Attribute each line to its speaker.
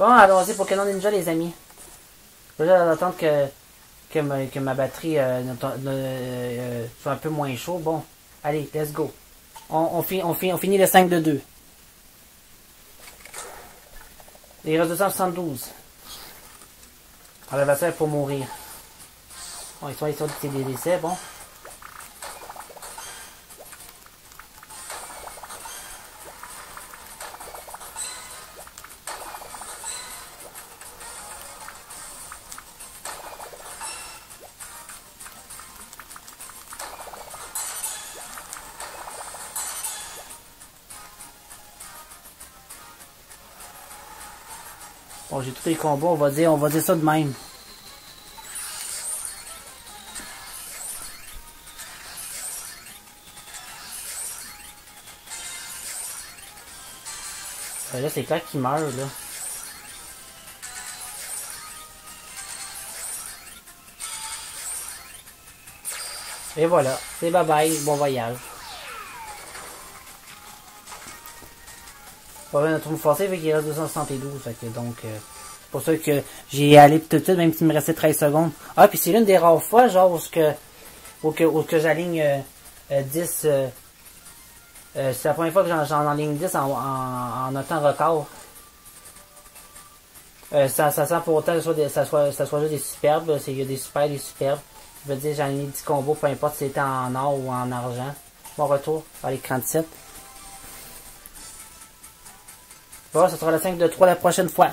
Speaker 1: Bon, allons-y pour Canon Ninja, les amis. Je vais attendre que, ma, batterie euh, euh, soit un peu moins chaud. Bon, allez, let's go. On, on, fi- on, fi- on finit le 5 de 2. Il reste 272. On va faire pour mourir. Bon, ils sont, ils sont des décès, bon. Bon, j'ai tous les combats, on va dire, on va dire ça de même. Euh, là, c'est clair qu'il meurt, là. Et voilà, c'est bye bye, bon voyage. Pas bien notre forcé, fait qu'il reste 272, fait que donc, euh, c'est pour ça que j'ai allé tout de suite, même s'il me restait 13 secondes. Ah, puis c'est l'une des rares fois, genre, où que, où que, où que j'aligne euh, euh, 10, euh, euh, c'est la première fois que j'en, enligne 10 en, en, en temps record. Euh, ça, ça sent pour autant que ce soit des, ça soit, ça soit juste des superbes, c'est, il y a des super, des superbes. Je veux dire, j'en ai 10 combos, peu importe si c'était en or ou en argent. Bon retour à l'écran de 7. Bon, ça sera le 5 de 3 la prochaine fois.